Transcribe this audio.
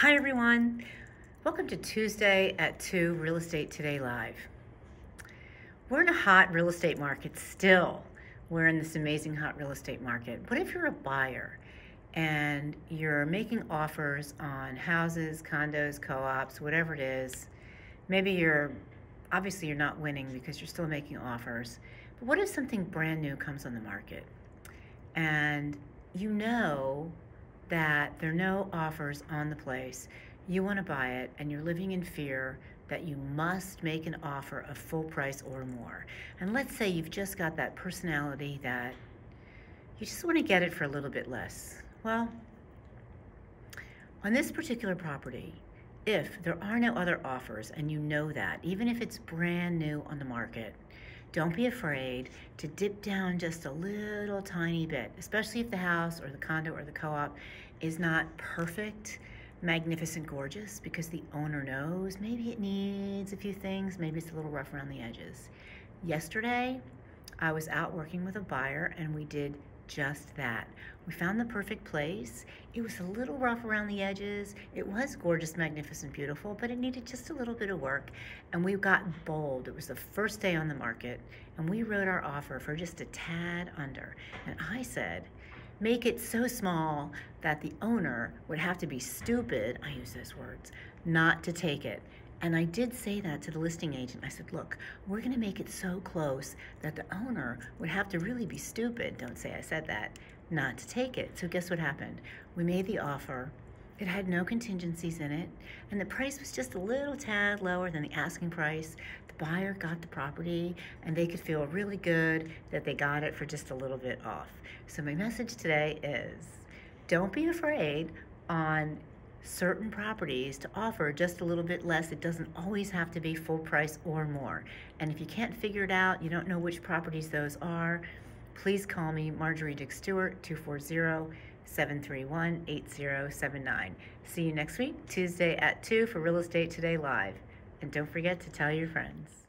Hi, everyone. Welcome to Tuesday at 2 Real Estate Today Live. We're in a hot real estate market still. We're in this amazing hot real estate market. What if you're a buyer and you're making offers on houses, condos, co ops, whatever it is? Maybe you're obviously you're not winning because you're still making offers. But what if something brand new comes on the market and you know that there are no offers on the place, you want to buy it, and you're living in fear that you must make an offer of full price or more. And let's say you've just got that personality that you just want to get it for a little bit less. Well, on this particular property, if there are no other offers and you know that, even if it's brand new on the market, don't be afraid to dip down just a little tiny bit, especially if the house or the condo or the co op is not perfect, magnificent, gorgeous, because the owner knows maybe it needs a few things, maybe it's a little rough around the edges. Yesterday, I was out working with a buyer and we did just that. We found the perfect place. It was a little rough around the edges. It was gorgeous, magnificent, beautiful, but it needed just a little bit of work. And we got bold. It was the first day on the market, and we wrote our offer for just a tad under. And I said, make it so small that the owner would have to be stupid, I use those words, not to take it. And I did say that to the listing agent. I said, look, we're going to make it so close that the owner would have to really be stupid, don't say I said that, not to take it. So guess what happened? We made the offer. It had no contingencies in it, and the price was just a little tad lower than the asking price. The buyer got the property, and they could feel really good that they got it for just a little bit off. So my message today is, don't be afraid on certain properties to offer just a little bit less. It doesn't always have to be full price or more. And if you can't figure it out, you don't know which properties those are, please call me, Marjorie Dick Stuart, 240 731 8079. See you next week, Tuesday at 2 for Real Estate Today Live. And don't forget to tell your friends.